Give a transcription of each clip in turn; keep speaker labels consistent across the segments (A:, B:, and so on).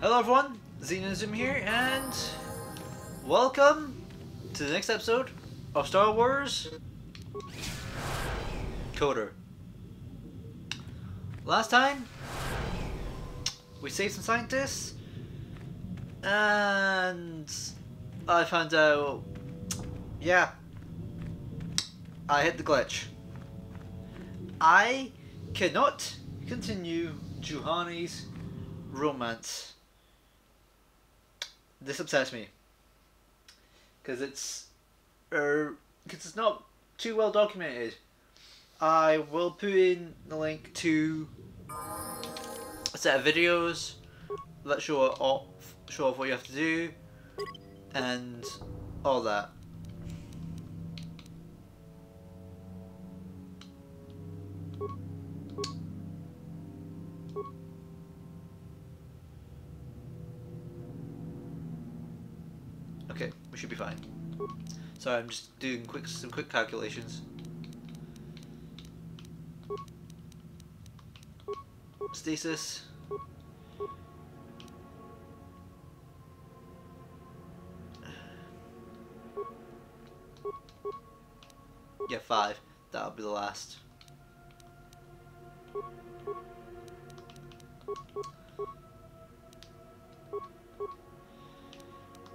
A: Hello everyone, Xenozum here, and welcome to the next episode of Star Wars KOTOR. Last time, we saved some scientists, and I found out, yeah, I hit the glitch. I cannot continue Juhani's romance. This upsets me. Because it's, er, cause it's not too well documented. I will put in the link to a set of videos that show off, show off what you have to do, and all that. Fine. Sorry, I'm just doing quick some quick calculations. Stasis. Yeah, five. That'll be the last.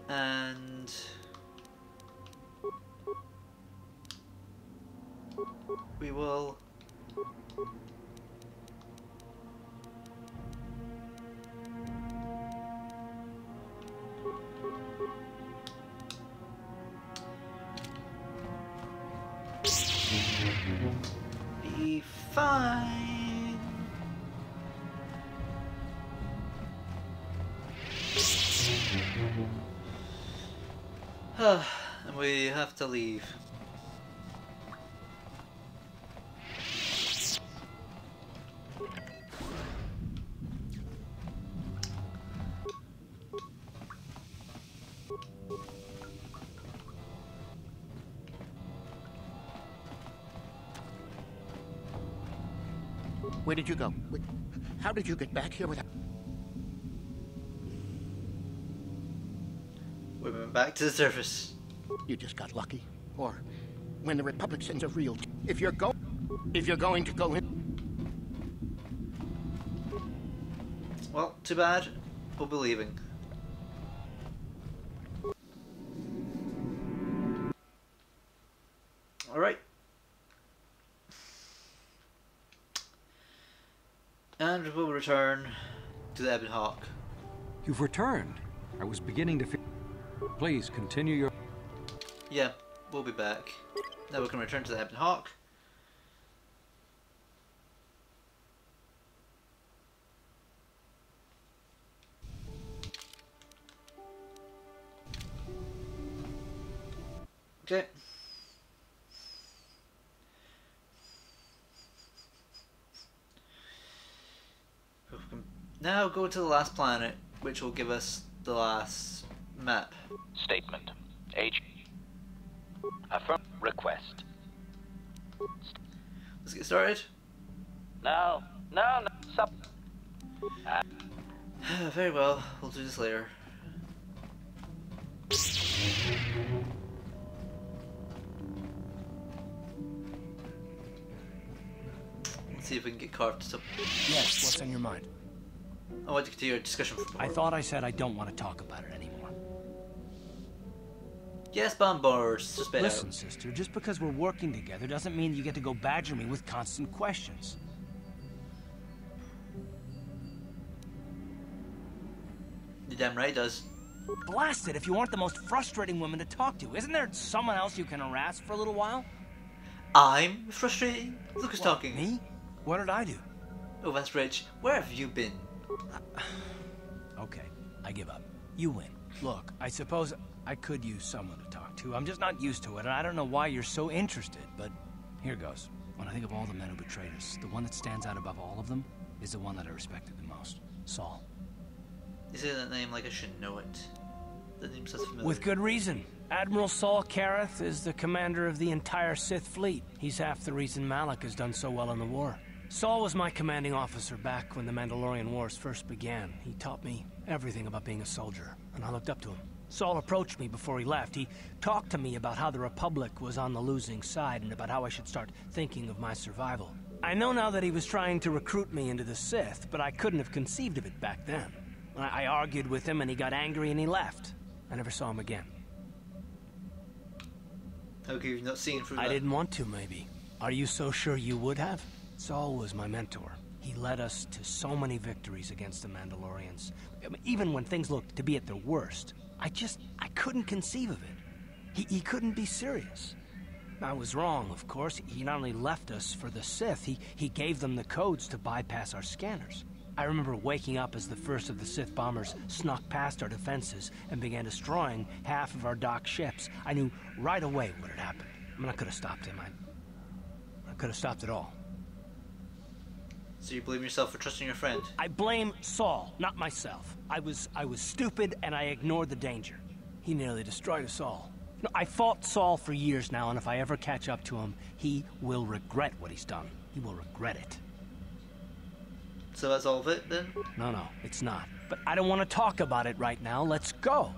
A: And we will be fine. and we have to leave.
B: Did you go? Wait, How did you get back here without...
A: We went back to the surface.
B: You just got lucky. Or when the Republic sends a real... t- If you're go... If you're going to go in...
A: Well, too bad. We'll be leaving. Return to the Ebon Hawk.
C: You've returned. I was beginning to feel. Please continue your.
A: Yeah, we'll be back. Now we can return to the Ebon Hawk. Okay. Now go to the last planet, which will give us the last map.
D: Statement. H. Affirm request.
A: Let's get started.
D: No, no, no. Sup. Uh,
A: Very well, we'll do this later. Let's see if we can get carved some.
E: Yes, what's on your mind?
A: I want to continue our discussion
E: I thought I said I don't want to talk about it anymore.
A: Yes, bombers, just
E: Listen, sister, just because we're working together doesn't mean you get to go badger me with constant questions.
A: You damn right does.
E: Blast it if you aren't the most frustrating woman to talk to. Isn't there someone else you can harass for a little while?
A: I'm frustrating. Look who's
E: What,
A: talking.
E: Me? What did I do?
A: Oh, that's Rich. Where have you been?
E: Okay, I give up. You win. Look, I suppose I could use someone to talk to. I'm just not used to it, and I don't know why you're so interested, but here goes. When I think of all the men who betrayed us, the one that stands out above all of them is the one that I respected the most Saul.
A: You say that name like I should know it. The name sounds familiar.
E: With good reason. Admiral Saul Karath is the commander of the entire Sith fleet. He's half the reason Malak has done so well in the war. Saul was my commanding officer back when the Mandalorian Wars first began. He taught me everything about being a soldier, and I looked up to him. Saul approached me before he left. He talked to me about how the Republic was on the losing side and about how I should start thinking of my survival. I know now that he was trying to recruit me into the Sith, but I couldn't have conceived of it back then. I, I argued with him and he got angry and he left. I never saw him again.
A: Okay, you've not seen through
E: I
A: that.
E: didn't want to, maybe. Are you so sure you would have? Saul was my mentor. He led us to so many victories against the Mandalorians. Even when things looked to be at their worst, I just, I couldn't conceive of it. He, he couldn't be serious. I was wrong, of course. He not only left us for the Sith, he, he gave them the codes to bypass our scanners. I remember waking up as the first of the Sith bombers snuck past our defenses and began destroying half of our dock ships. I knew right away what had happened. I mean, I could have stopped him. I, I could have stopped it all.
A: So you blame yourself for trusting your friend?
E: I blame Saul, not myself. I was I was stupid and I ignored the danger. He nearly destroyed us all. No, I fought Saul for years now, and if I ever catch up to him, he will regret what he's done. He will regret it.
A: So that's all of it then?
E: No, no, it's not. But I don't want to talk about it right now. Let's go.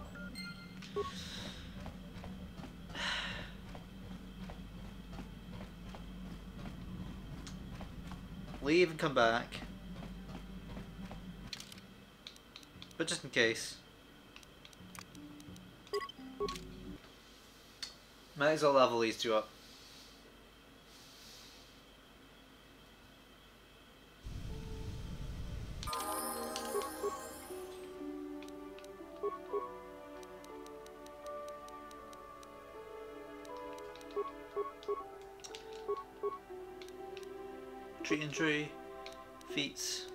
A: Leave and come back. But just in case. Might as well level these two up. Tree injury, feats.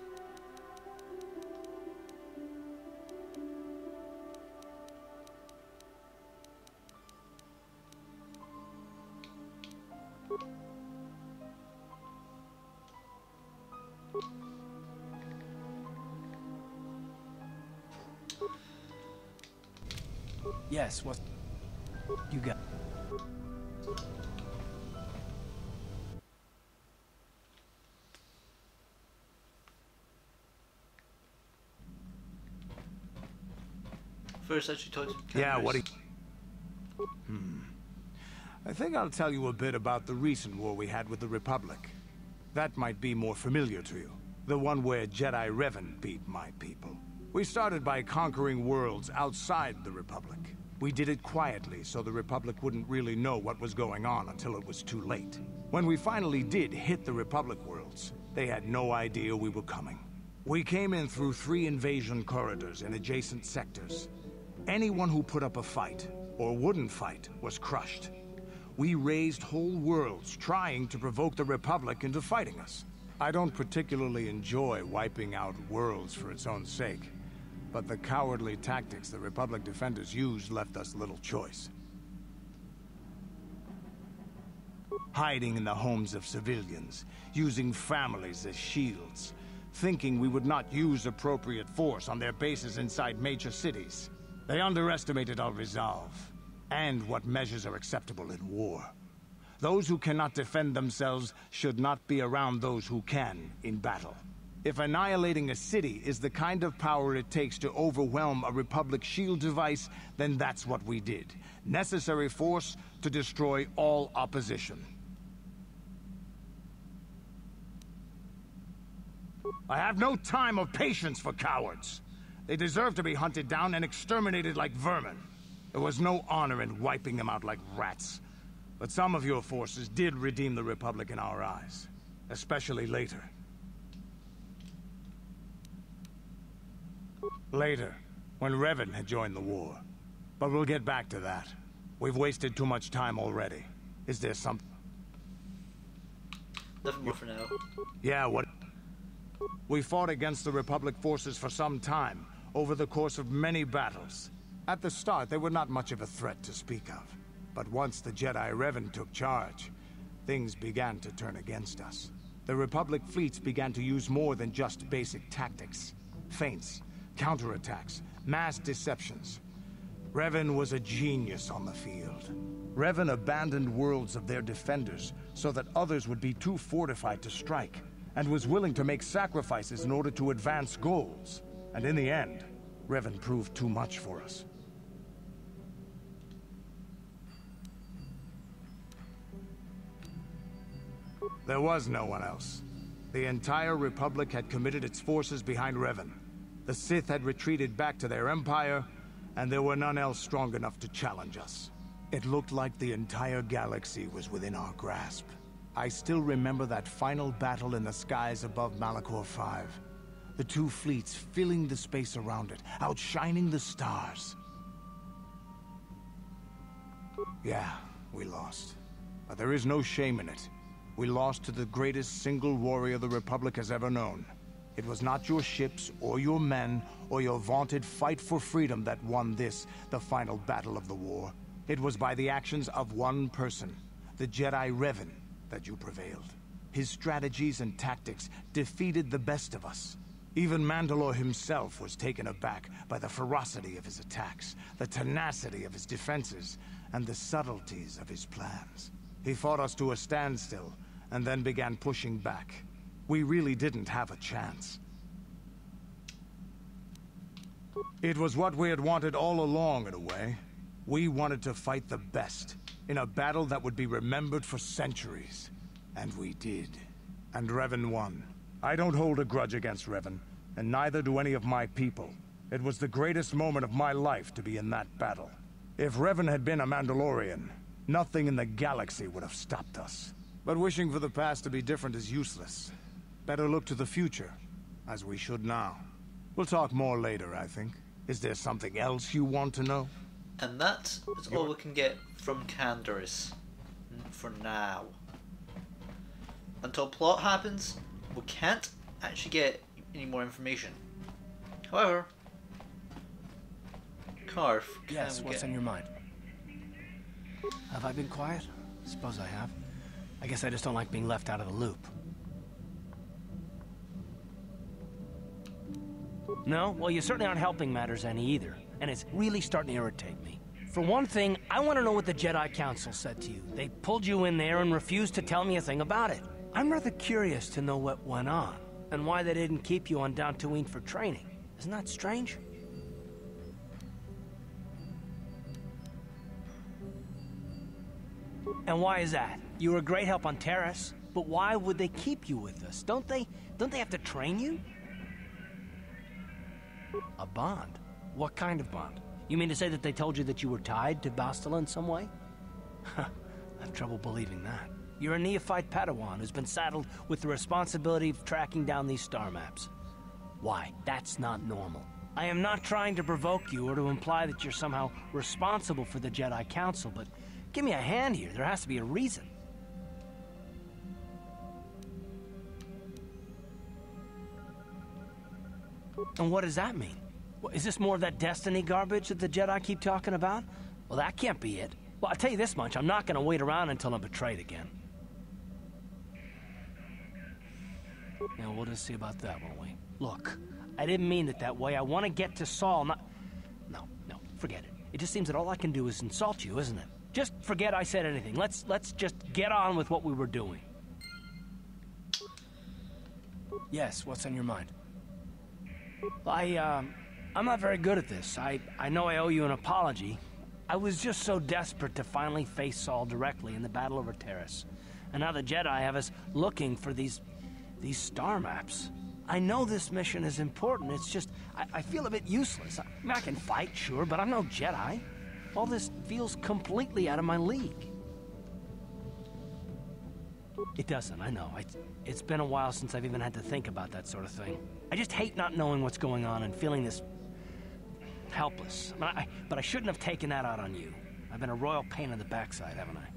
A: First, I should talk to
F: Yeah, what do you... Hmm. I think I'll tell you a bit about the recent war we had with the Republic. That might be more familiar to you. The one where Jedi Revan beat my people. We started by conquering worlds outside the Republic. We did it quietly so the Republic wouldn't really know what was going on until it was too late. When we finally did hit the Republic worlds, they had no idea we were coming. We came in through three invasion corridors in adjacent sectors. Anyone who put up a fight, or wouldn't fight, was crushed. We razed whole worlds trying to provoke the Republic into fighting us. I don't particularly enjoy wiping out worlds for its own sake, but the cowardly tactics the Republic defenders used left us little choice. Hiding in the homes of civilians, using families as shields, thinking we would not use appropriate force on their bases inside major cities. They underestimated our resolve, and what measures are acceptable in war. Those who cannot defend themselves should not be around those who can in battle. If annihilating a city is the kind of power it takes to overwhelm a Republic shield device, then that's what we did. Necessary force to destroy all opposition. I have no time or patience for cowards. They deserve to be hunted down and exterminated like vermin. There was no honor in wiping them out like rats. But some of your forces did redeem the Republic in our eyes. Especially later. Later, when Revan had joined the war. But we'll get back to that. We've wasted too much time already. Is there something?
A: Nothing more for now.
F: Yeah, what? We fought against the Republic forces for some time, over the course of many battles. At the start, they were not much of a threat to speak of. But once the Jedi Revan took charge, things began to turn against us. The Republic fleets began to use more than just basic tactics. Feints, counterattacks, mass deceptions. Revan was a genius on the field. Revan abandoned worlds of their defenders so that others would be too fortified to strike. And was willing to make sacrifices in order to advance goals. And in the end, Revan proved too much for us. There was no one else. The entire Republic had committed its forces behind Revan. The Sith had retreated back to their empire, and there were none else strong enough to challenge us. It looked like the entire galaxy was within our grasp. I still remember that final battle in the skies above Malachor 5. The two fleets filling the space around it, outshining the stars. Yeah, we lost. But there is no shame in it. We lost to the greatest single warrior the Republic has ever known. It was not your ships, or your men, or your vaunted fight for freedom that won this, the final battle of the war. It was by the actions of one person, the Jedi Revan, that you prevailed. His strategies and tactics defeated the best of us. Even Mandalore himself was taken aback by the ferocity of his attacks, the tenacity of his defenses, and the subtleties of his plans. He fought us to a standstill, and then began pushing back. We really didn't have a chance. It was what we had wanted all along, in a way. We wanted to fight the best, in a battle that would be remembered for centuries. And we did. And Revan won. I don't hold a grudge against Revan, and neither do any of my people. It was the greatest moment of my life to be in that battle. If Revan had been a Mandalorian, nothing in the galaxy would have stopped us. But wishing for the past to be different is useless. Better look to the future, as we should now. We'll talk more later, I think. Is there something else you want to know?
A: And that is all we can get from Canderous for now. Until plot happens, we can't actually get any more information. However, Carth, can
E: Yes, what's
A: get...
E: on your mind? Have I been quiet? Suppose I have. I guess I just don't like being left out of the loop. No? Well, you certainly aren't helping matters any either. And it's really starting to irritate me. For one thing, I want to know what the Jedi Council said to you. They pulled you in there and refused to tell me a thing about it. I'm rather curious to know what went on, and why they didn't keep you on Dantooine for training. Isn't that strange? And why is that? You were a great help on Taris, but why would they keep you with us? Don't they don't they have to train you? A bond? What kind of bond? You mean to say that they told you that you were tied to Bastila in some way? I have trouble believing that. You're a neophyte Padawan who's been saddled with the responsibility of tracking down these star maps. Why? That's not normal. I am not trying to provoke you or to imply that you're somehow responsible for the Jedi Council, but give me a hand here. There has to be a reason. And what does that mean? What, is this more of that destiny garbage that the Jedi keep talking about? Well, that can't be it. Well, I'll tell you this much, I'm not gonna wait around until I'm betrayed again. Yeah, we'll just see about that, won't we? Look, I didn't mean it that way. I want to get to Saul, not... No, no, forget it. It just seems that all I can do is insult you, isn't it? Just forget I said anything. Let's, let's just get on with what we were doing. Yes, what's on your mind? I, um, I'm not very good at this. I, I know I owe you an apology. I was just so desperate to finally face Saul directly in the battle over Taris. And now the Jedi have us looking for these, these star maps. I know this mission is important, it's just, I, I feel a bit useless. I, I mean, I can fight, sure, but I'm no Jedi. All this feels completely out of my league. It doesn't, I know. It's, it's been a while since I've even had to think about that sort of thing. I just hate not knowing what's going on and feeling this helpless. But I, but I shouldn't have taken that out on you. I've been a royal pain in the backside, haven't I?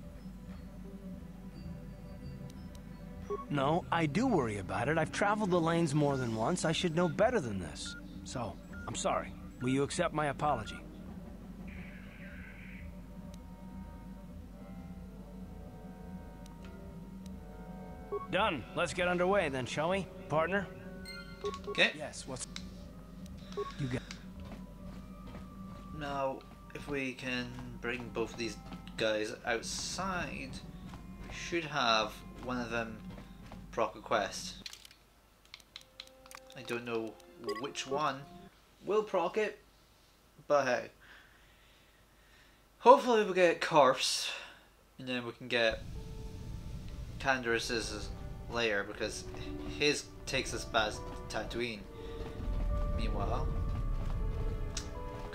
E: No, I do worry about it. I've traveled the lanes more than once. I should know better than this. So, I'm sorry. Will you accept my apology? Done. Let's get underway then, shall we, partner?
A: Okay.
E: Yes, what's... You got...
A: Now, if we can bring both of these guys outside, we should have one of them proc a quest. I don't know which one will proc it, but hey. Hopefully we'll get Corpse, and then we can get Canderous' lair because his takes us past Tatooine. Meanwhile,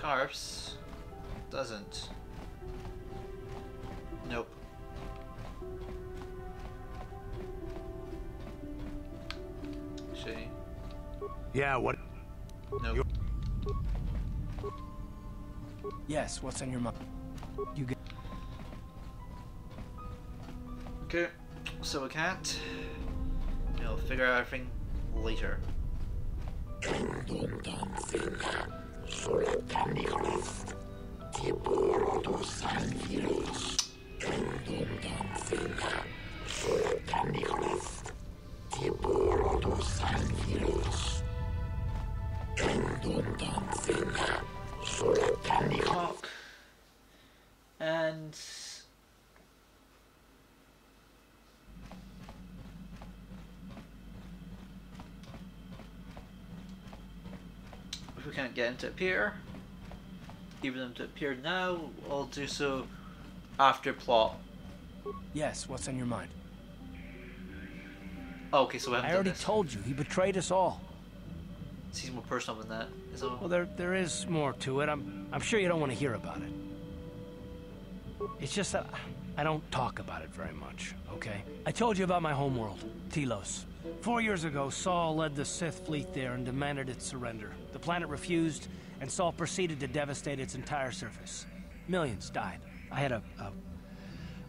A: Corpse doesn't. Nope. Should?
G: Yeah, what?
A: Nope.
E: Yes, what's on your mind? You get.
A: Okay, so we can't. We'll figure out everything later. Talk. If we can't get him to appear, even him to appear now, I'll do so after plot.
E: Yes, what's on your mind?
A: Oh, okay, so
E: I already told you, he betrayed us all.
A: He's more personal than that. Is all.
E: Well, there there is more to it. I'm I'm sure you don't want to hear about it. It's just that I don't talk about it very much, okay? I told you about my homeworld, Telos. Four years ago, Saul led the Sith fleet there and demanded its surrender. The planet refused, and Saul proceeded to devastate its entire surface. Millions died. I had a, a,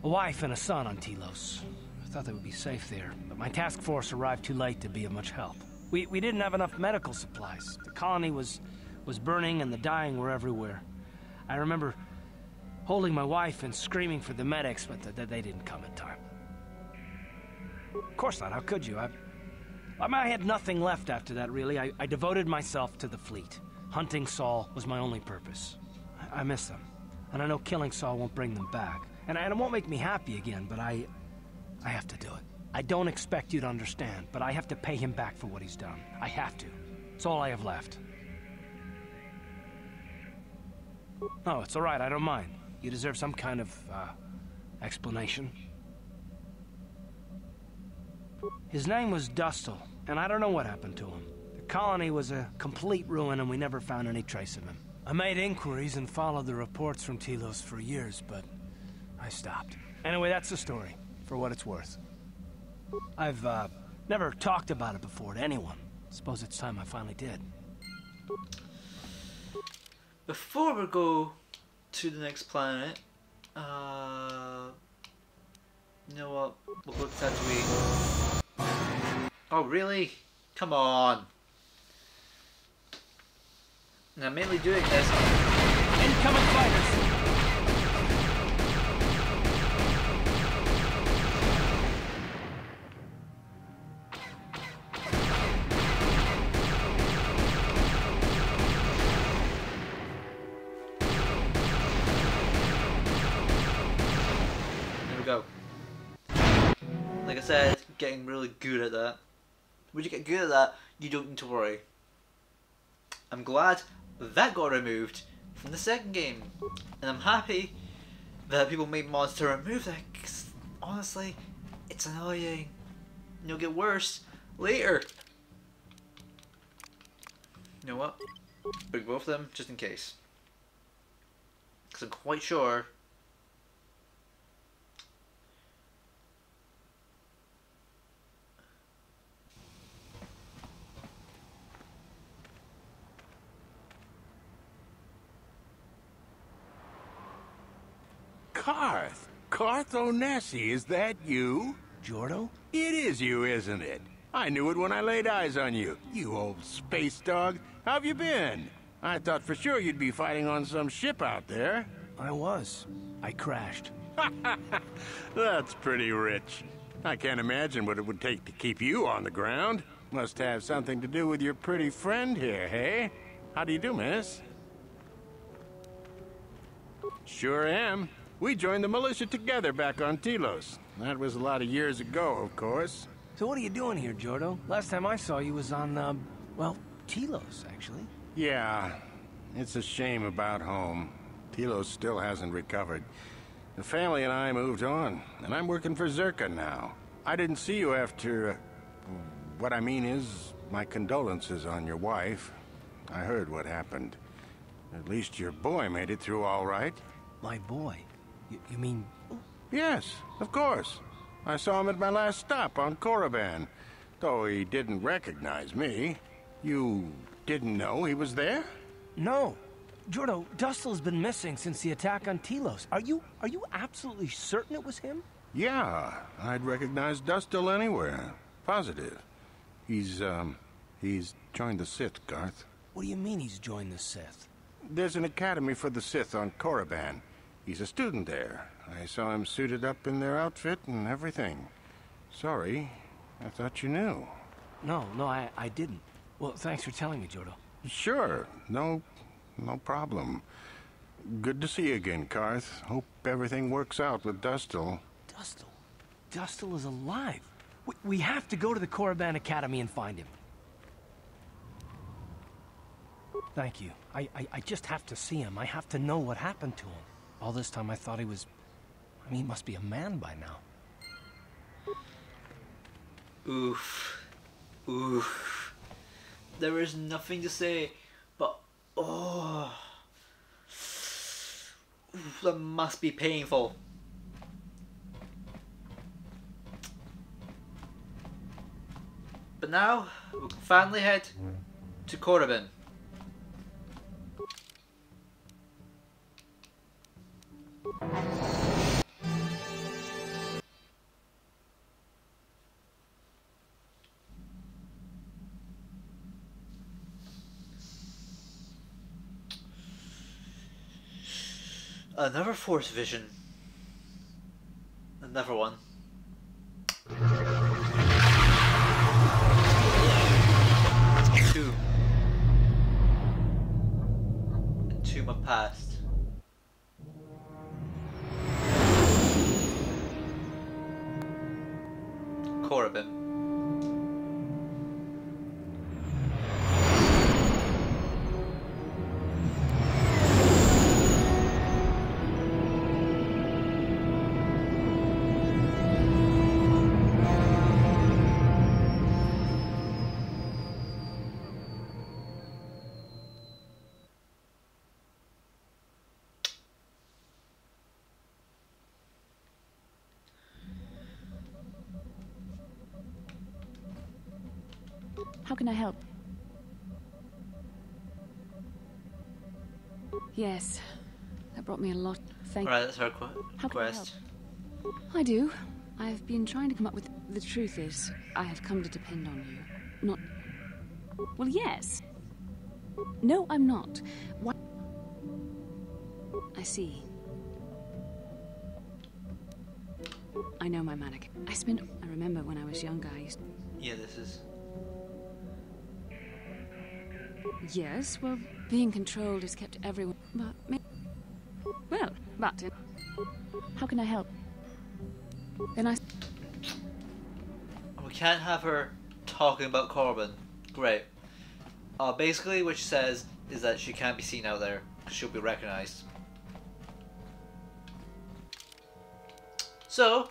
E: a wife and a son on Telos. I thought they would be safe there, but my task force arrived too late to be of much help. We, we didn't have enough medical supplies. The colony was, was burning and the dying were everywhere. I remember holding my wife and screaming for the medics, but th- th- they didn't come in time. Of course not. How could you? I, I, mean, I had nothing left after that, really. I, I devoted myself to the fleet. Hunting Saul was my only purpose. I, I miss them. And I know killing Saul won't bring them back. And, and it won't make me happy again, but I... I have to do it. I don't expect you to understand, but I have to pay him back for what he's done. I have to. It's all I have left. No, it's all right. I don't mind. You deserve some kind of, uh, explanation. His name was Dustil, and I don't know what happened to him. The colony was a complete ruin, and we never found any trace of him. I made inquiries and followed the reports from Telos for years, but I stopped. Anyway, that's the story, for what it's worth. I've, uh, never talked about it before to anyone. Suppose it's time I finally did.
A: Before we go to the next planet, uh, you know what? We'll go to Tatooine. Oh, really? Come on. And I'm mainly doing this.
E: Incoming fighters!
A: There we go. Like I said, getting really good at that. When you get good at that, you don't need to worry. I'm glad that got removed from the second game. And I'm happy that people made mods to remove that, 'cause honestly, it's annoying. It'll get worse later. You know what? Bring both of them just in case. Because I'm quite sure
G: Carth. Carth Onasi, is that you?
E: Jordo?
G: It is you, isn't it? I knew it when I laid eyes on you. You old space dog. How have you been? I thought for sure you'd be fighting on some ship out there.
E: I was. I crashed.
G: That's pretty rich. I can't imagine what it would take to keep you on the ground. Must have something to do with your pretty friend here, hey? How do you do, miss? Sure am. We joined the militia together back on Telos. That was a lot of years ago, of course.
E: So what are you doing here, Jordo? Last time I saw you was on, uh, Well, Telos, actually.
G: Yeah, it's a shame about home. Telos still hasn't recovered. The family and I moved on, and I'm working for Czerka now. I didn't see you after... Uh, what I mean is, my condolences on your wife. I heard what happened. At least your boy made it through all right.
E: My boy. You, you mean...
G: Yes, of course. I saw him at my last stop on Korriban. Though he didn't recognize me. You didn't know he was there?
E: No. Jordo, Dustil's been missing since the attack on Telos. Are you are you absolutely certain it was him?
G: Yeah, I'd recognize Dustil anywhere. Positive. He's, um, he's joined the Sith, Carth.
E: What do you mean he's joined the Sith?
G: There's an academy for the Sith on Korriban. He's a student there. I saw him suited up in their outfit and everything. Sorry, I thought you knew.
E: No, no, I, I didn't. Well, thanks for telling me, Jordo.
G: Sure, no, no problem. Good to see you again, Carth. Hope everything works out with Dustil.
E: Dustil? Dustil is alive. We, we have to go to the Korriban Academy and find him. Thank you. I, I, I just have to see him. I have to know what happened to him. All this time I thought he was... I mean, he must be a man by now.
A: Oof. Oof. There is nothing to say, but oh, Oof, that must be painful. But now we can finally head to Korriban. Another Force Vision. Another one. Two. Entomb of Past. Korriban.
H: How can I help? Yes, that brought me a lot. Thank you.
A: Alright, that's her qu-
H: How can I
A: quest.
H: I do. I've been trying to come up with. The truth is, I have come to depend on you. Not. Well, yes. No, I'm not. Why? I see. I know my mannequin. I spent. I remember when I was younger, I used.
A: Yeah, this is.
H: Yes, well, being controlled has kept everyone. But. Well, but. How can I help? Then I.
A: We can't have her talking about Korriban. Great. Uh, basically, what she says is that she can't be seen out there she'll be recognized. So,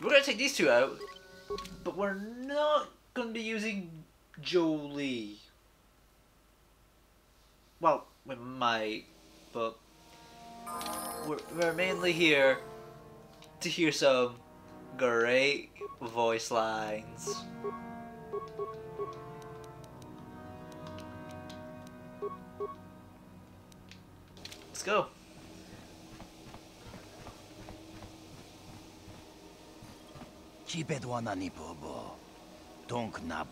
A: we're gonna take these two out, but we're not gonna be using Jolee. Well, we might, but we're, we're mainly here to hear some great voice lines. Let's go.
E: Chibedwana ni bobo. Donk na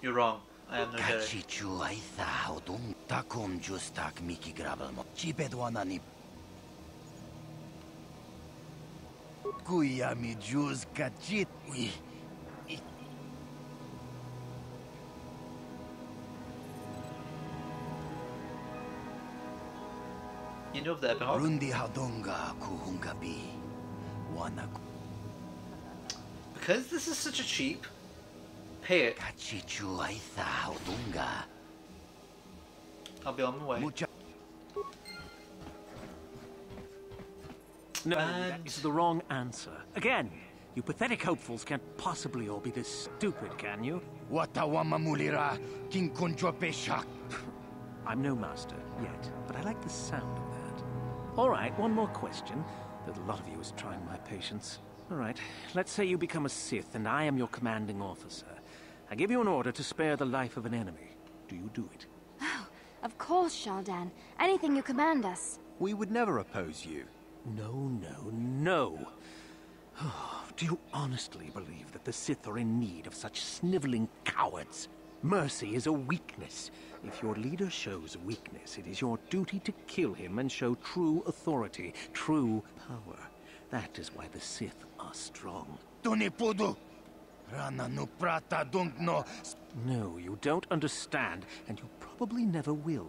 A: You're wrong. I am no Jedi.
E: Kachichu aitha haudum. Takum justak miki grabelmo. Chibedwana ni Kuya mi jus kachit. Ui.
A: You know of the?
E: Rundi hadonga kuhungabi.
A: Because this is such a cheap pay it.
B: Kachichu aitha haudunga.
A: I'll be on my way.
I: No,
A: And-
I: that is the wrong answer. Again, you pathetic hopefuls can't possibly all be this stupid, can you?
B: watawama mulira king kunjo peshak.
I: I'm no master yet, but I like the sound of that. All right, one more question. That a lot of you is trying my patience. All right, let's say you become a Sith and I am your commanding officer. I give you an order to spare the life of an enemy. Do you do it?
J: Oh, of course, Shaardan. Anything you command us.
K: We would never oppose you.
I: No, no, no. Do you honestly believe that the Sith are in need of such sniveling cowards? Mercy is a weakness. If your leader shows weakness, it is your duty to kill him and show true authority, true power. That is why the Sith are strong.
B: Tuni pudu. Rana no prata dunk no.
I: You don't understand, and you probably never will.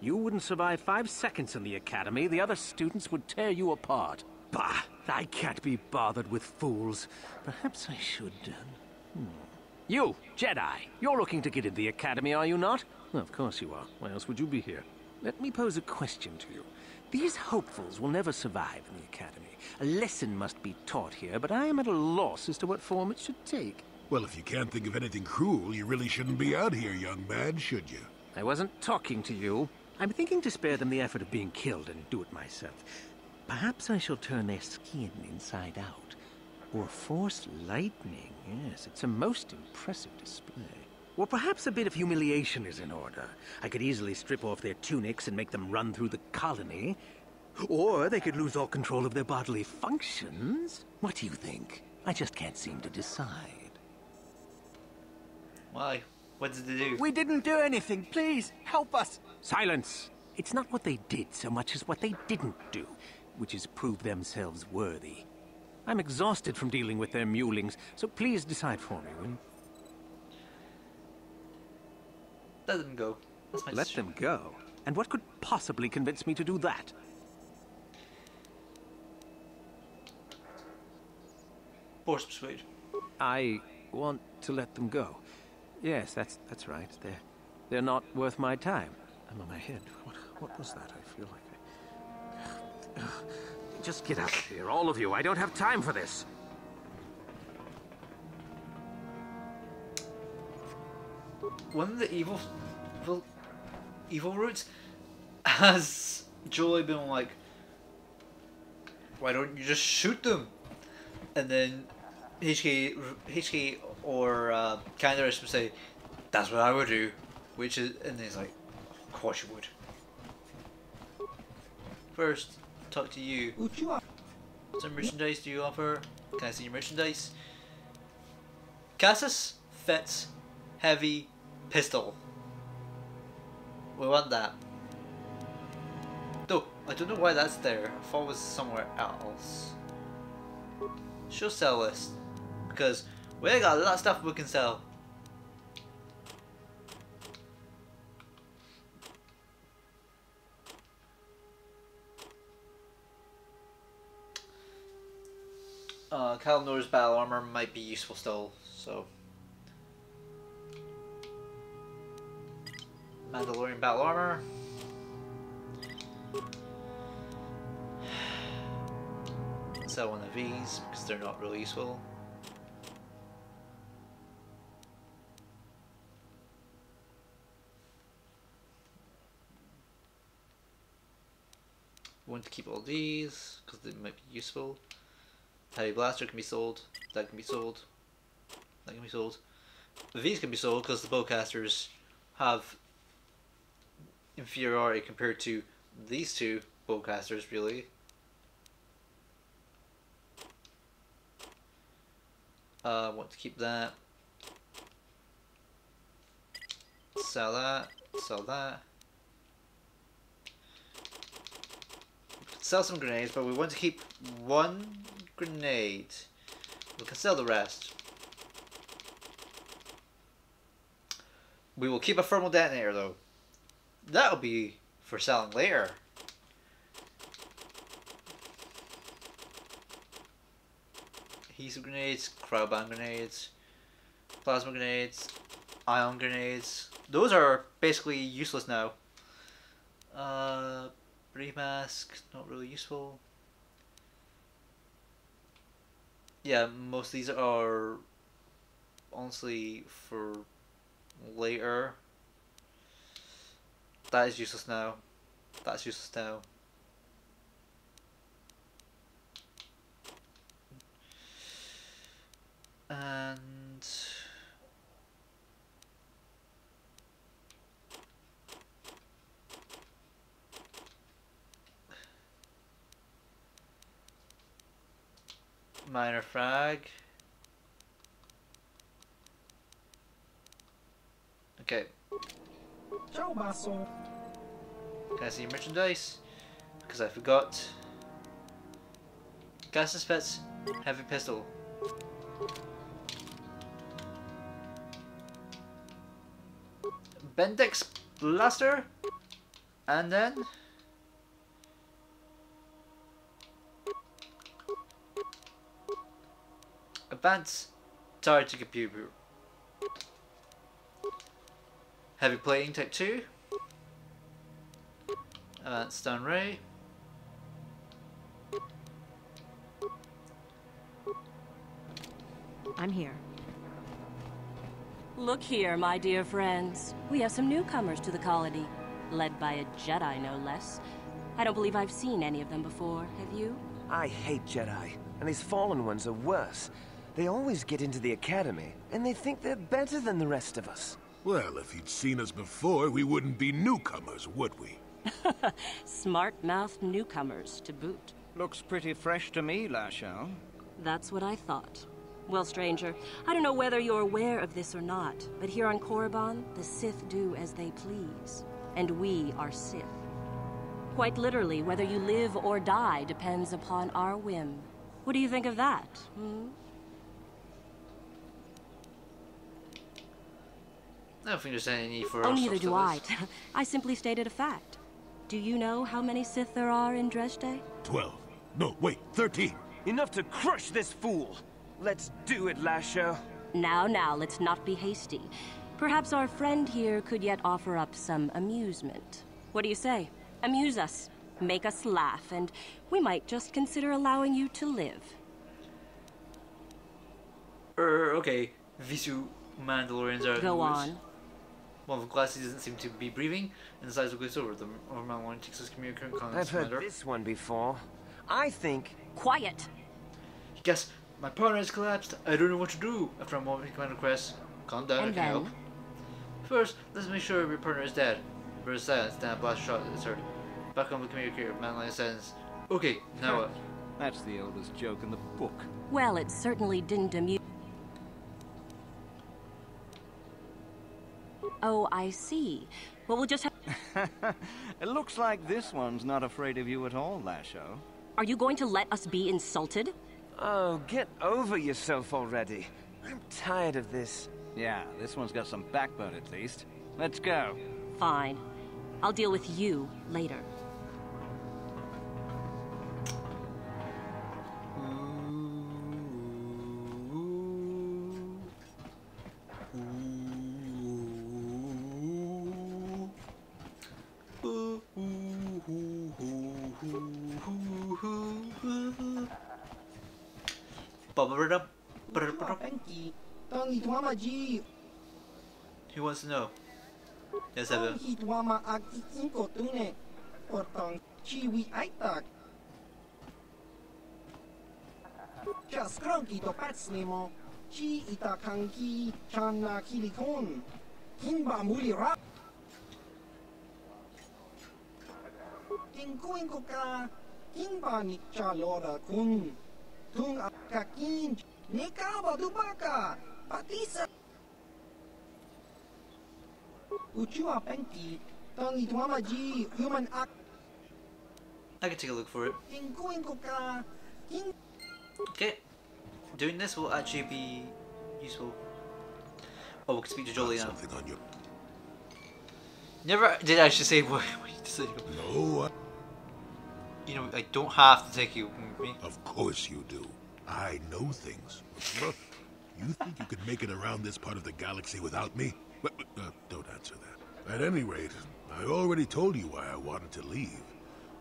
I: You wouldn't survive five seconds in the academy. The other students would tear you apart. Bah! I can't be bothered with fools. Perhaps I should. hmm. You, Jedi, you're looking to get in the academy, are you not? Of course you are. Why else would you be here? Let me pose a question to you. These hopefuls will never survive in the academy. A lesson must be taught here, but I am at a loss as to what form it should take.
L: Well, if you can't think of anything cruel, you really shouldn't be out here, young man, should you?
I: I wasn't talking to you. I'm thinking to spare them the effort of being killed and do it myself. Perhaps I shall turn their skin inside out. Or force lightning. Yes, it's a most impressive display. Or perhaps a bit of humiliation is in order. I could easily strip off their tunics and make them run through the colony. Or they could lose all control of their bodily functions. What do you think? I just can't seem to decide.
A: Why? What did they do?
K: We didn't do anything. Please, help us.
I: Silence! It's not what they did so much as what they didn't do, which is prove themselves worthy. I'm exhausted from dealing with their mulings, so please decide for me, will you?
A: Let them go. That's my
I: Let
A: decision.
I: them go. And what could possibly convince me to do that?
A: Force persuade.
I: I want to let them go. Yes, that's that's right. They're they're not worth my time. I'm on my head. What what was that? I feel like I... Just get out of here, all of you. I don't have time for this.
A: One of the evil, evil, evil roots has Jolee been like, why don't you just shoot them? And then HK, HK or uh, would say, that's what I would do. Which is, and he's like, of course you would. First, talk to you. Some merchandise do you offer? Can I see your merchandise? Cassus Fett's heavy pistol. We want that. Though, I don't know why that's there. I thought it was somewhere else. She'll sell this. Because we got a lot of stuff we can sell. Uh, Calo Nord's battle armor might be useful still, so. Mandalorian battle armor. Sell one of these because they're not really useful. Want to keep all these because they might be useful. Heavy blaster can be sold. That can be sold. That can be sold. These can be sold because the bowcasters have inferiority compared to these two bowcasters, really. Uh, want to keep that. Sell that. Sell that. Sell some grenades, but we want to keep one grenade. We can sell the rest. We will keep a thermal detonator though. That'll be for selling later. Adhesive grenades, cryoban grenades, plasma grenades, ion grenades. Those are basically useless now. Uh, breathe mask, not really useful. Yeah, most of these are honestly for later. That is useless now. That's useless now. And minor frag. Okay.
M: Ciao, basso.
A: Can I see your merchandise? Because I forgot. Gas dispense, heavy pistol. Bendix blaster, and then advance targeting computer. Heavy plating type 2. Advanced stun ray.
N: I'm here.
O: Look here, my dear friends. We have some newcomers to the colony, led by a Jedi, no less. I don't believe I've seen any of them before, have you?
K: I hate Jedi, and these fallen ones are worse. They always get into the academy, and they think they're better than the rest of us.
L: Well, if he'd seen us before, we wouldn't be newcomers, would we?
O: Smart-mouthed newcomers, to boot.
P: Looks pretty fresh to me, Lashowe.
O: That's what I thought. Well, stranger, I don't know whether you're aware of this or not, but here on Korriban, the Sith do as they please. And we are Sith. Quite literally, whether you live or die depends upon our whim. What do you think of that, hmm?
A: I don't think there's any need for
O: Oh,
A: us
O: neither do. I. I simply stated a fact. Do you know how many Sith there are in Dreshdae?
L: Twelve. No, wait, thirteen.
K: Enough to crush this fool! Let's do it, Lashowe.
O: Now, now, let's not be hasty. Perhaps our friend here could yet offer up some amusement. What do you say? Amuse us, make us laugh, and we might just consider allowing you to live.
A: Er, okay. Visu Mandalorians are
O: Go
A: loose.
O: on.
A: One of the glasses doesn't seem to be breathing, and the size will glaze over. The or Mandalorian takes his communicator
K: I've heard this one before. I think...
O: Quiet!
A: Guess my partner has collapsed. I don't know what to do. After a moment, Commander requests, calm down, I
O: And
A: can
O: then?
A: help. First, let's make sure your partner is dead. There's silence, then a blast shot is heard. Back on the communicator, Mandalorian says, Okay, now what?
P: That's the oldest joke in the book.
O: Well, it certainly didn't amuse. Oh, I see. Well, we'll just have.
P: it looks like this one's not afraid of you at all, Lashowe.
O: Are you going to let us be insulted?
K: Oh, get over yourself already. I'm tired of this.
P: Yeah, this one's got some backbone at least. Let's go.
O: Fine. I'll deal with you later.
M: Tuama
A: Who wants to know? Yes,
M: akakin, nekaba dubaka, patisa. Uchua Penki, Tangi Tuama Ji, Human Act,
A: I can take a look for it.
M: Tinkuinko ka, King.
A: Okay. Doing this will actually be useful. Oh, we can speak to Jolee now.
L: Something on your.
A: Never did I actually say what, what you decided to.
L: No, I...
A: You know, I don't have to take you with me.
L: Of course you do. I know things. You think you could make it around this part of the galaxy without me? But, uh, don't answer that. At any rate, I already told you why I wanted to leave.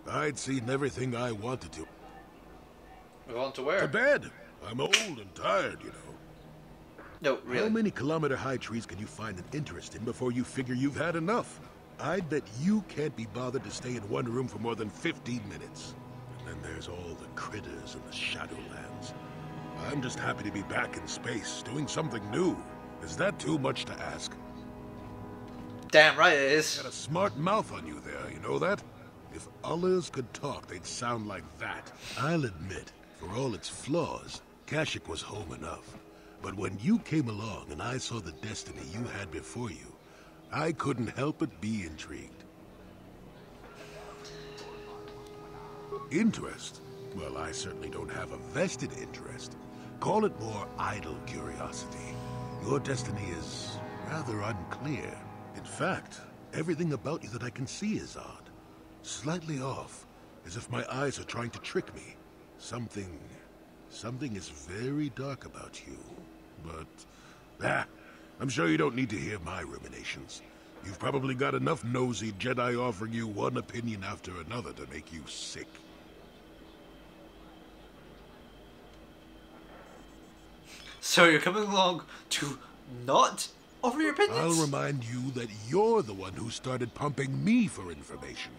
L: I'd seen everything I wanted to.
A: Move on to where?
L: To bed. I'm old and tired, you know.
A: No, really.
L: How many kilometer high trees can you find an interest in before you figure you've had enough? I'd bet you can't be bothered to stay in one room for more than 15 minutes. And then there's all the critters in the Shadowlands. I'm just happy to be back in space, doing something new. Is that too much to ask?
A: Damn right it is.
L: Got a smart mouth on you there, you know that? If others could talk, they'd sound like that. I'll admit, for all its flaws, Kashyyyk was home enough. But when you came along and I saw the destiny you had before you, I couldn't help but be intrigued. Interest? Well, I certainly don't have a vested interest. Call it more idle curiosity. Your destiny is rather unclear. In fact, everything about you that I can see is odd. Slightly off, as if my eyes are trying to trick me. Something... something is very dark about you. But... Ah, I'm sure you don't need to hear my ruminations. You've probably got enough nosy Jedi offering you one opinion after another to make you sick.
A: So you're coming along to not offer your opinions?
L: I'll remind you that you're the one who started pumping me for information.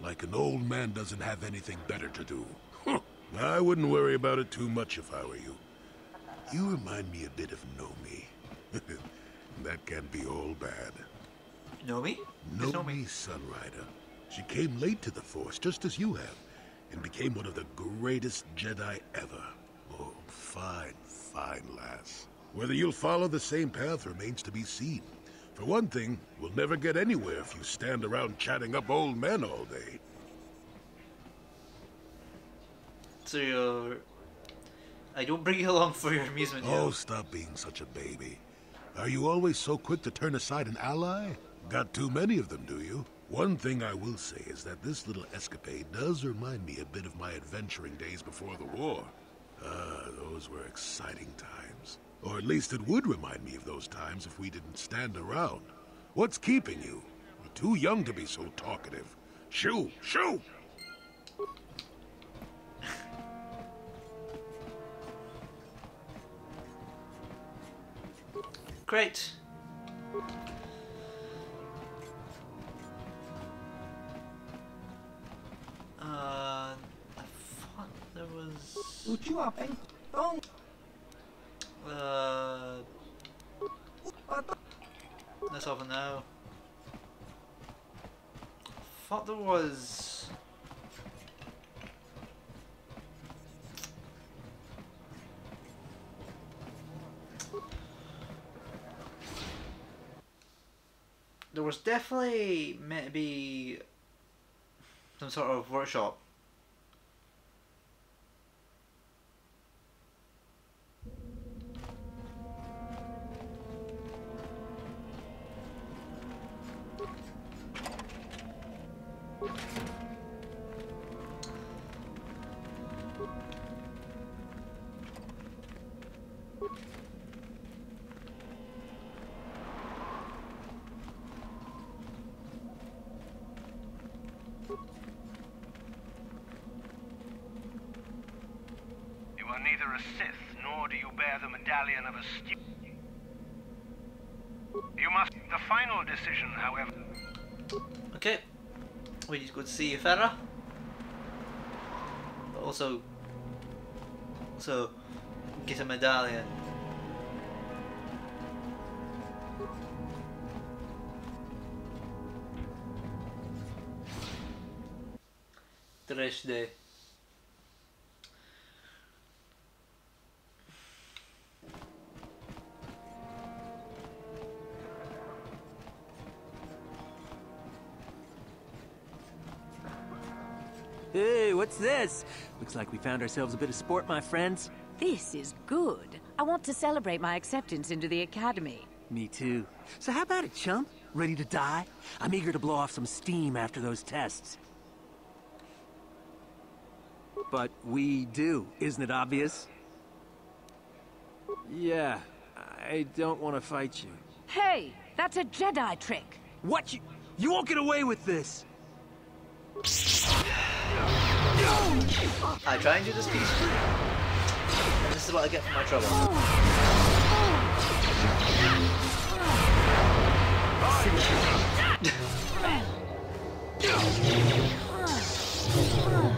L: Like an old man doesn't have anything better to do. Huh. I wouldn't worry about it too much if I were you. You remind me a bit of Nomi. that can't be all bad.
A: Nomi?
L: Nomi, Nomi Sunrider. She came late to the Force, just as you have, and became one of the greatest Jedi ever. Oh, fine, fine lass. Whether you'll follow the same path remains to be seen. For one thing, we'll never get anywhere if you stand around chatting up old men all day.
A: So you're... I don't bring you along for your amusement.
L: Oh, stop being such a baby. Are you always so quick to turn aside an ally? Got too many of them, do you? One thing I will say is that this little escapade does remind me a bit of my adventuring days before the war. Ah, those were exciting times. Or at least it would remind me of those times if we didn't stand around. What's keeping you? You're too young to be so talkative. Shoo! Shoo!
A: Great. Was. Uh, let's have a now. Thought there was. There was definitely meant to be some sort of workshop.
N: Of You must... The final decision, however...
A: Okay. We need to go to see Farah. But also... Also... Get a medallion. Dreshdae.
I: Hey, what's this? Looks like we found ourselves a bit of sport, my friends.
Q: This is good. I want to celebrate my acceptance into the Academy.
I: Me too. So how about it, chump? Ready to die? I'm eager to blow off some steam after those tests. But we do, isn't it obvious? Yeah, I don't want to fight you.
Q: Hey, that's a Jedi trick.
B: What? You, you won't get away with this.
A: I try and do this peacefully. And this is what I get for my trouble. And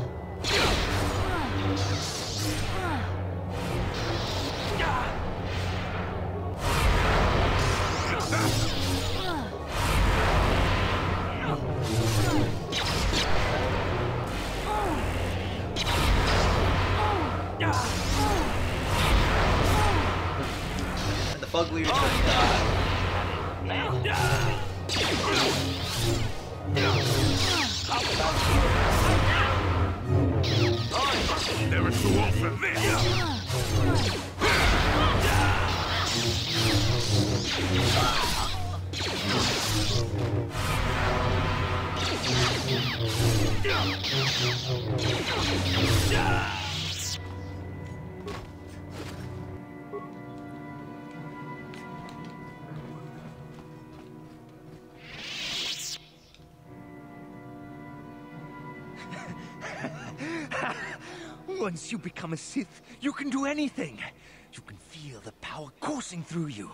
B: Once you become a Sith, you can do anything. You can feel the power coursing through you.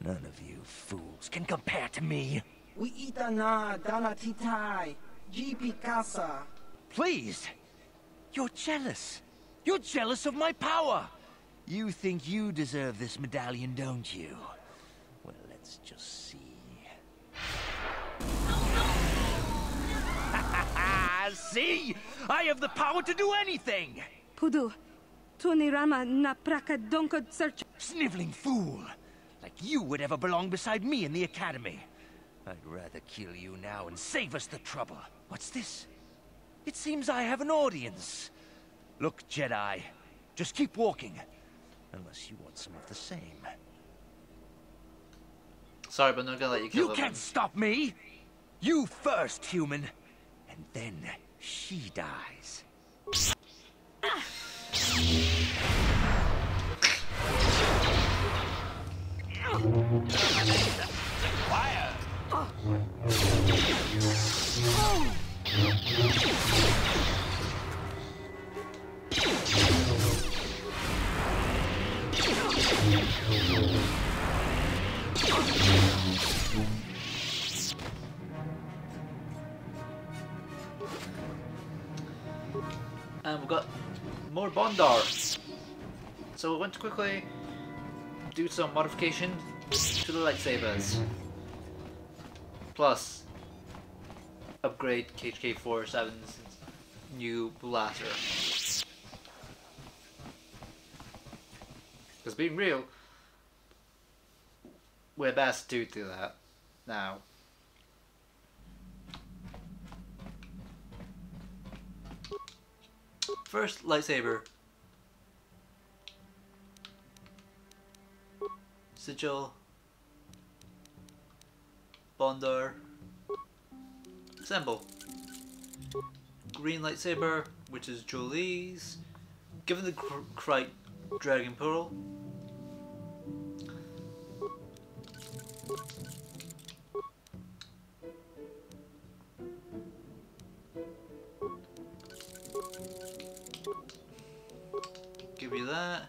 B: None of you fools can compare to me.
M: We ita na dana titai. GP casa.
B: Please! You're jealous. You're jealous of my power. You think you deserve this medallion, don't you? Well, let's just see. see? I have the power to do anything!
J: Pudu, Tunirama na praka donkod search.
B: Sniveling fool! Like you would ever belong beside me in the academy. I'd rather kill you now and save us the trouble. What's this? It seems I have an audience. Look, Jedi, just keep walking. Unless you want some of the same.
A: Sorry, but I'm not gonna let you kill
B: You can't stop me! You first, human. And then she dies.
A: And we've got more Bondar. So we want to quickly do some modification to the lightsabers. Plus, upgrade HK-47's new blaster. Because being real, we're best to do that now. First lightsaber. Sigil. Bondar. Assemble. Green lightsaber, which is Jolee's. Given the Krayt Dragon Pearl. That.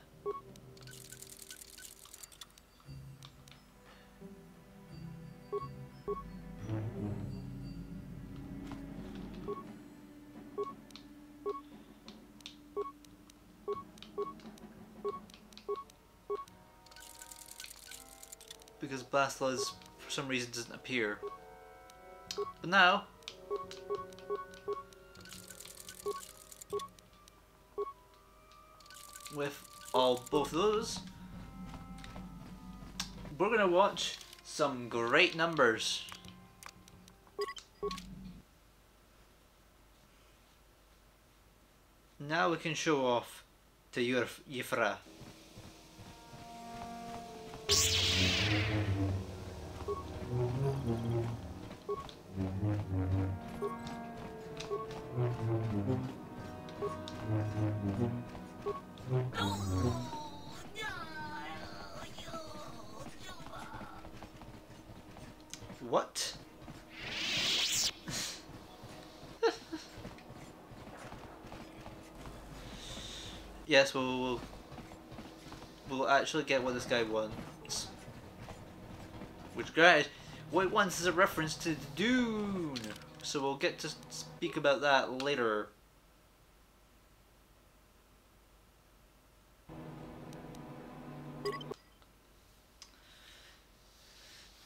A: Because Blaslas for some reason doesn't appear. But now with all both of those, we're gonna watch some great numbers. Now we can show off to your Yifra. What? yes, we'll, we'll, we'll actually get what this guy wants. Which guy? What he wants is a reference to Dune. So we'll get to speak about that later.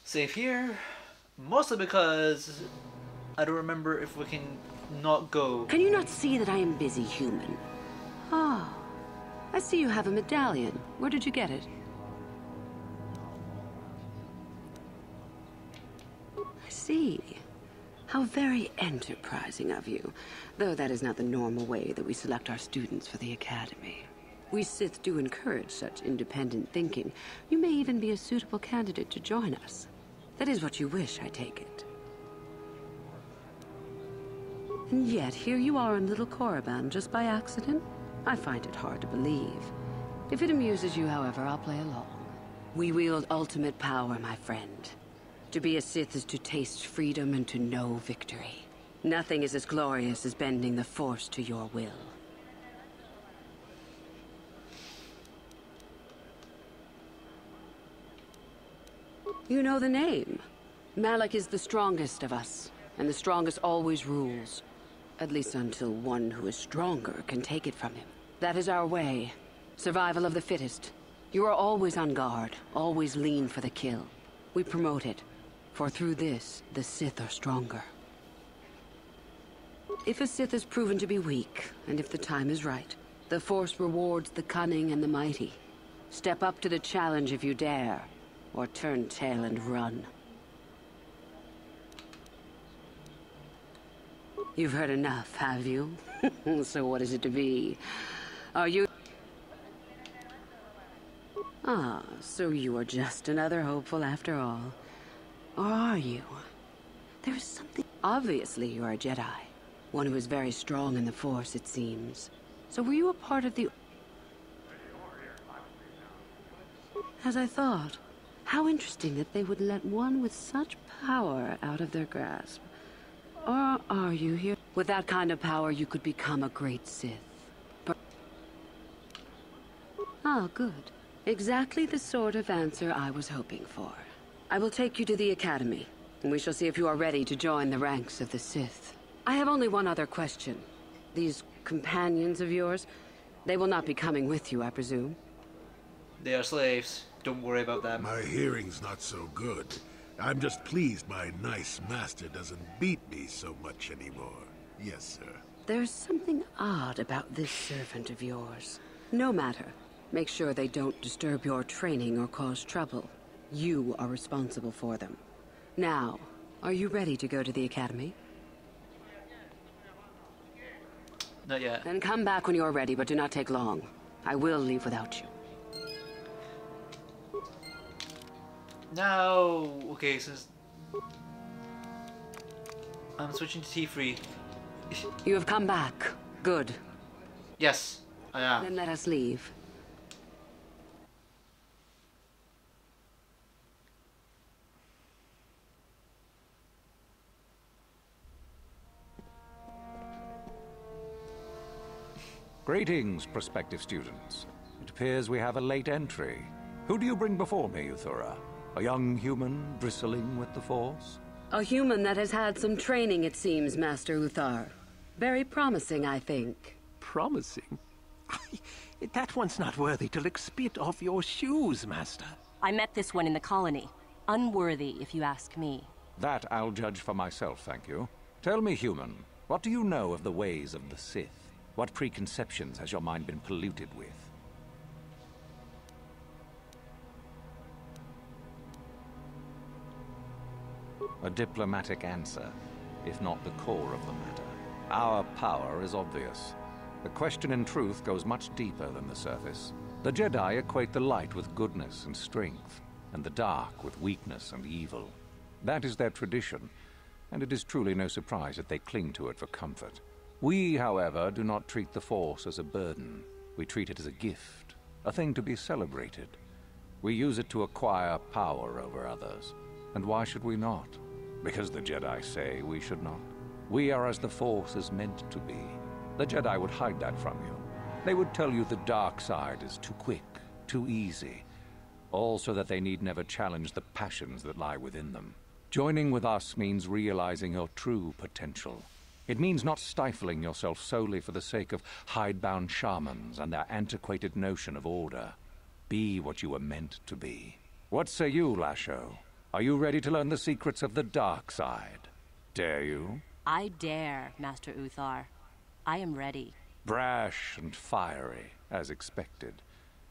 A: Save here, mostly because I don't remember if we can not go.
R: Can you not see that I am busy, human? Ah, I see you have a medallion. Where did you get it? I see. How very enterprising of you. Though that is not the normal way that we select our students for the Academy. We Sith do encourage such independent thinking. You may even be a suitable candidate to join us. That is what you wish, I take it. And yet, here you are in Little Korriban just by accident? I find it hard to believe. If it amuses you, however, I'll play along. We wield ultimate power, my friend. To be a Sith is to taste freedom and to know victory. Nothing is as glorious as bending the Force to your will. You know the name. Malak is the strongest of us, and the strongest always rules. At least until one who is stronger can take it from him. That is our way. Survival of the fittest. You are always on guard, always lean for the kill. We promote it, for through this, the Sith are stronger. If a Sith is proven to be weak, and if the time is right, the Force rewards the cunning and the mighty. Step up to the challenge if you dare, or turn tail and run. You've heard enough, have you? so what is it to be? Are you... Ah, so you are just another hopeful after all. Or are you? There is something... Obviously you are a Jedi. One who is very strong in the Force, it seems. So were you a part of the... As I thought. How interesting that they would let one with such power out of their grasp. Or are you here? With that kind of power, you could become a great Sith. But... Ah, good. Exactly the sort of answer I was hoping for. I will take you to the Academy, and we shall see if you are ready to join the ranks of the Sith. I have only one other question. These companions of yours, they will not be coming with you, I presume?
A: They are slaves. Don't worry about them.
L: My hearing's not so good. I'm just pleased my nice master doesn't beat me so much anymore. Yes, sir.
R: There's something odd about this servant of yours. No matter. Make sure they don't disturb your training or cause trouble. You are responsible for them. Now, are you ready to go to the academy?
A: Not yet.
R: Then come back when you're ready, but do not take long. I will leave without you.
A: Now, okay, since I'm switching to T3.
R: You have come back. Good.
A: Yes, I am.
R: Then let us leave.
C: Greetings, prospective students. It appears we have a late entry. Who do you bring before me, Yuthura? A young human bristling with the Force?
R: A human that has had some training, it seems, Master Uthar. Very promising, I think.
I: Promising? that one's not worthy to lick spit off your shoes, Master.
O: I met this one in the colony. Unworthy, if you ask me.
C: That I'll judge for myself, thank you. Tell me, human, what do you know of the ways of the Sith? What preconceptions has your mind been polluted with? A diplomatic answer, if not the core of the matter. Our power is obvious. The question in truth goes much deeper than the surface. The Jedi equate the light with goodness and strength, and the dark with weakness and evil. That is their tradition, and it is truly no surprise that they cling to it for comfort. We, however, do not treat the Force as a burden. We treat it as a gift, a thing to be celebrated. We use it to acquire power over others. And why should we not? Because the Jedi say we should not. We are as the Force is meant to be. The Jedi would hide that from you. They would tell you the dark side is too quick, too easy, all so that they need never challenge the passions that lie within them. Joining with us means realizing your true potential. It means not stifling yourself solely for the sake of hidebound shamans and their antiquated notion of order. Be what you were meant to be. What say you, Lashowe? Are you ready to learn the secrets of the dark side? Dare you?
O: I dare, Master Uthar. I am ready.
C: Brash and fiery, as expected.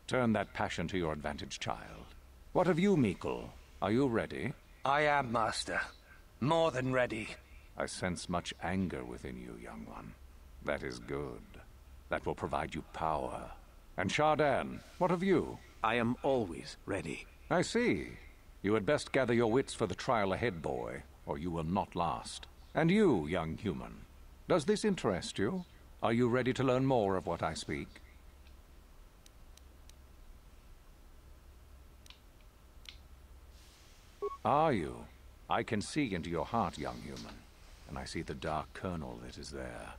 C: Turn that passion to your advantage, child. What of you, Mekel? Are you ready?
K: I am, Master. More than ready.
C: I sense much anger within you, young one. That is good. That will provide you power. And Shaardan, what of you?
I: I am always ready.
C: I see. You had best gather your wits for the trial ahead, boy, or you will not last. And you, young human, does this interest you? Are you ready to learn more of what I speak? Are you? I can see into your heart, young human, and I see the dark kernel that is there.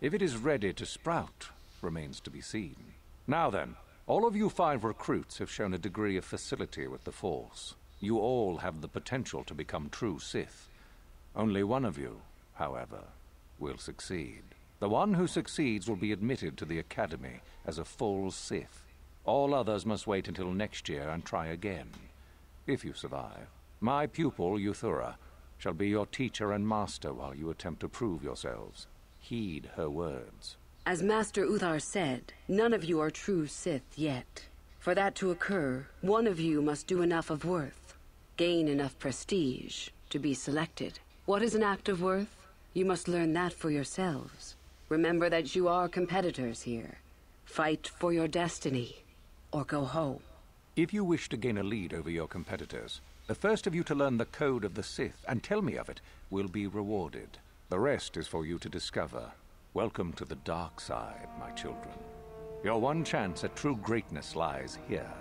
C: If it is ready to sprout, remains to be seen. Now then, all of you five recruits have shown a degree of facility with the Force. You all have the potential to become true Sith. Only one of you, however, will succeed. The one who succeeds will be admitted to the Academy as a full Sith. All others must wait until next year and try again, if you survive. My pupil, Yuthura, shall be your teacher and master while you attempt to prove yourselves. Heed her words.
R: As Master Uthar said, none of you are true Sith yet. For that to occur, one of you must do enough of worth, gain enough prestige, to be selected. What is an act of worth? You must learn that for yourselves. Remember that you are competitors here. Fight for your destiny, or go home.
C: If you wish to gain a lead over your competitors, the first of you to learn the code of the Sith and tell me of it will be rewarded. The rest is for you to discover. Welcome to the dark side, my children. Your one chance at true greatness lies here.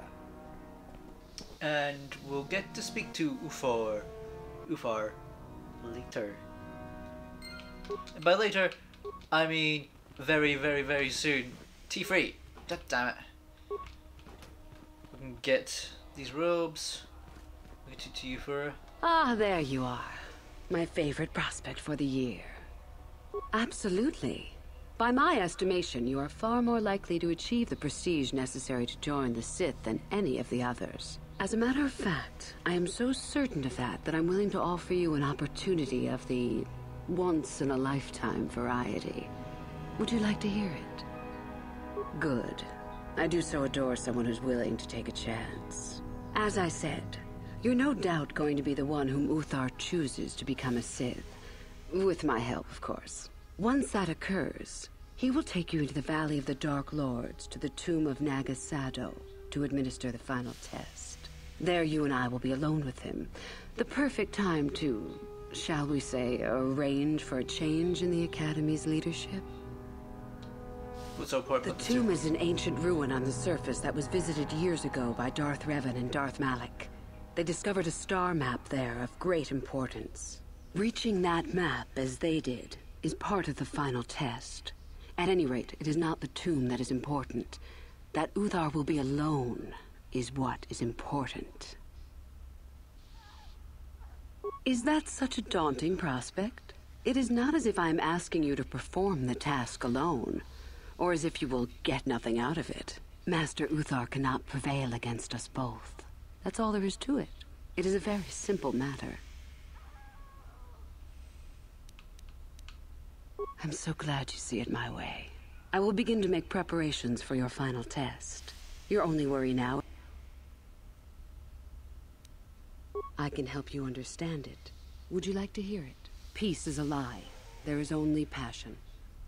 A: And we'll get to speak to Ufar, Ufar later. And by later, I mean very, very, very soon. T3. God damn it. We can get these robes. We get to Ufar.
R: Ah, there you are. My favorite prospect for the year. Absolutely. By my estimation, you are far more likely to achieve the prestige necessary to join the Sith than any of the others. As a matter of fact, I am so certain of that that I'm willing to offer you an opportunity of the once-in-a-lifetime variety. Would you like to hear it? Good. I do so adore someone who's willing to take a chance. As I said, you're no doubt going to be the one whom Uthar chooses to become a Sith. With my help, of course. Once that occurs, he will take you into the Valley of the Dark Lords to the tomb of Naga Sadow, to administer the final test. There you and I will be alone with him. The perfect time to, shall we say, arrange for a change in the Academy's leadership.
A: What's so important
R: The
A: the
R: tomb is an ancient ruin on the surface that was visited years ago by Darth Revan and Darth Malak. They discovered a star map there of great importance. Reaching that map, as they did, is part of the final test. At any rate, it is not the tomb that is important. That Uthar will be alone is what is important. Is that such a daunting prospect? It is not as if I am asking you to perform the task alone, or as if you will get nothing out of it. Master Uthar cannot prevail against us both. That's all there is to it. It is a very simple matter. I'm so glad you see it my way. I will begin to make preparations for your final test. Your only worry now... I can help you understand it. Would you like to hear it? Peace is a lie. There is only passion.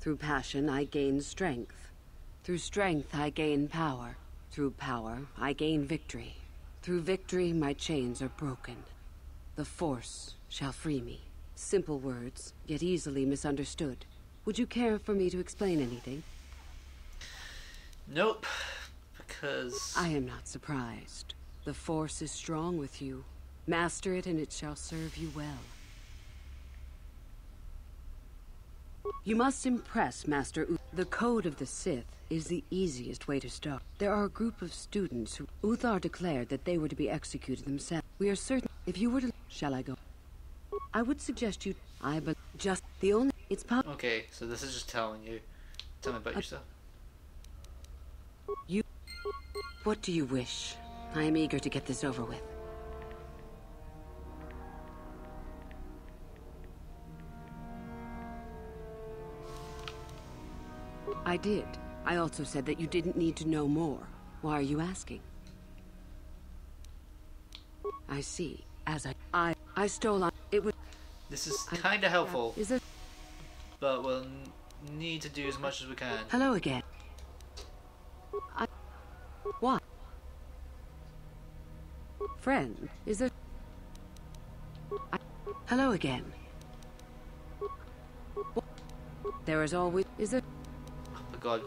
R: Through passion, I gain strength. Through strength, I gain power. Through power, I gain victory. Through victory, my chains are broken. The Force shall free me. Simple words, yet easily misunderstood. Would you care for me to explain anything?
A: Nope. Because.
R: I am not surprised. The Force is strong with you. Master it, and it shall serve you well. You must impress Master U. The Code of the Sith is the easiest way to start. There are a group of students who Uthar declared that they were to be executed themselves. We are certain if you were to shall I go? I would suggest you I but just the only it's possible
A: Okay, so this is just telling you. Tell me about uh, yourself.
R: you What do you wish? I am eager to get this over with. I did. I also said that you didn't need to know more. Why are you asking? I see. As I I I stole on it was
A: This is kind of helpful,
R: Is it
A: but we'll n- need to do as much as we can.
R: Hello again. I What? Friend, is there I, Hello again. What? There is always is
A: Oh god,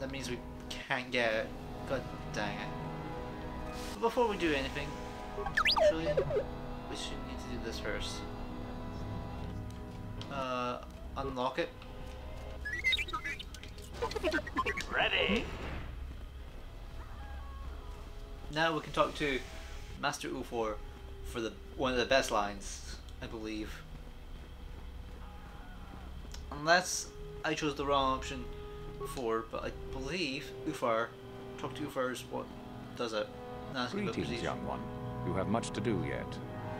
A: that means we can't get it. God dang it. But before we do anything, actually, we should need to do this first. Uh, unlock it.
D: Ready.
A: Now we can talk to Master Ufor for the one of the best lines, I believe. Unless I chose the wrong option before, but I believe Ufar, talk to Ufar is what does it. And about
C: Greetings, young one. You have much to do yet.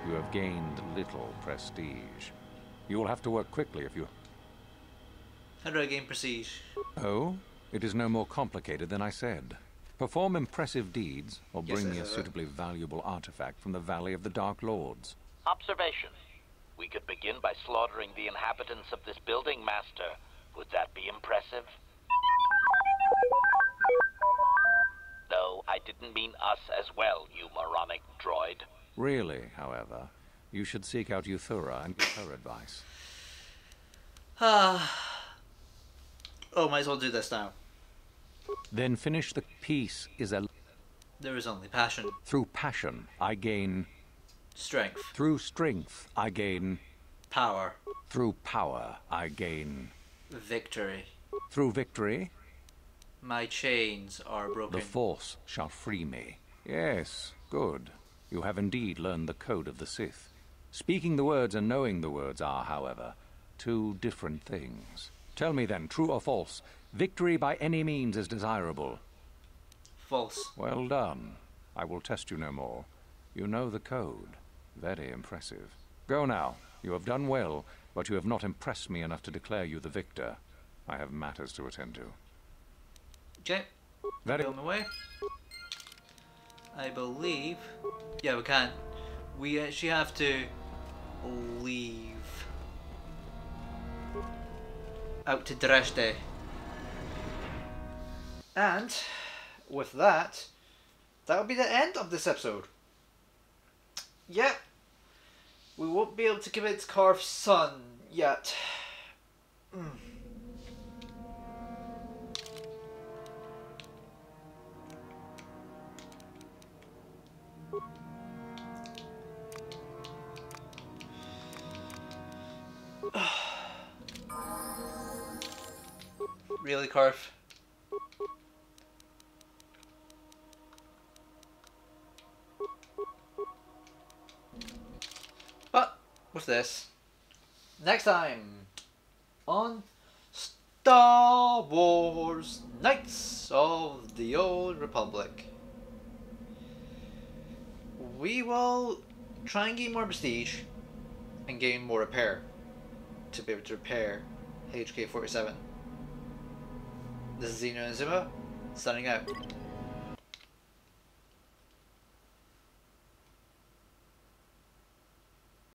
C: You have gained little prestige. You will have to work quickly if you...
A: How do I gain prestige?
C: Oh? It is no more complicated than I said. Perform impressive deeds, or
A: Yes,
C: bring
A: I
C: me a
A: have it.
C: suitably valuable artifact from the Valley of the Dark Lords.
D: Observation. We could begin by slaughtering the inhabitants of this building, Master. Would that be impressive? No, I didn't mean us as well, you moronic droid.
C: Really, however, you should seek out Yuthura and get her advice.
A: Ah. oh, might as well do this now.
C: Then finish the peace is a...
A: There is only passion.
C: Through passion, I gain...
A: Strength.
C: Through strength, I gain...
A: Power.
C: Through power, I gain...
A: Victory.
C: Through victory,
A: My chains are broken.
C: the Force shall free me. Yes, good. You have indeed learned the code of the Sith. Speaking the words and knowing the words are, however, two different things. Tell me then, true or false, victory by any means is desirable.
A: False.
C: Well done. I will test you no more. You know the code. Very impressive. Go now. You have done well, but you have not impressed me enough to declare you the victor. I have matters to attend to.
A: Okay.
C: Very-
A: on the way. I believe. Yeah, we can't. We actually have to leave out to Dreshdae. And with that, that'll be the end of this episode. Yep. We won't be able to give it to Carv's son yet. Mm. Really, Carf? But with this, next time on Star Wars Knights of the Old Republic, we will try and gain more prestige and gain more repair to be able to repair HK 47. This is Xeno Inazuma, signing out.